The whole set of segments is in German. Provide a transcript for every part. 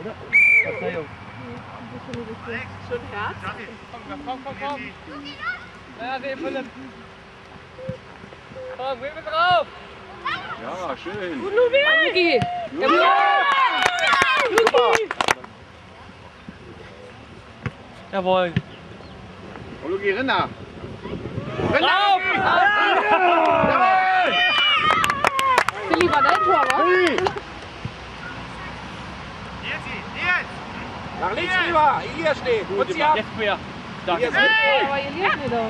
Oder? Verzeihung. Schon Herz? Komm, komm, komm. Ja, den Philipp. Komm, geh mit drauf. Ja, schön. Luki! Jawohl. Und Luki, Rinder. Drauf! Philly Nach links rüber. Hier steht. Und sie ab. Jetzt quer. Danke. Ist Aber ihr liegt mir doch.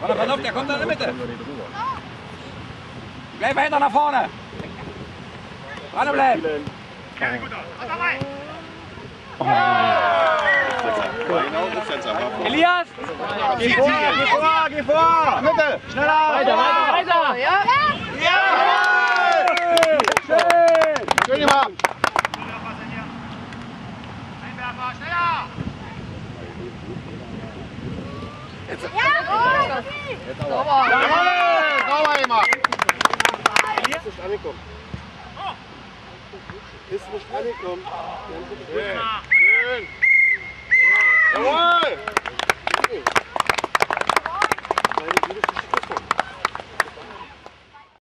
Warte, pass auf, der kommt da in der Mitte. Gleich weiter nach vorne. Dranbleiben. Elias! Geh vor, geh vor, geh vor. Mitte, schneller. Weiter, weiter! Ja? Schön. Schön gemacht. Sauber. Jawohl, sauber gemacht. Ist nicht angekommen. Ist nicht angekommen. Schön.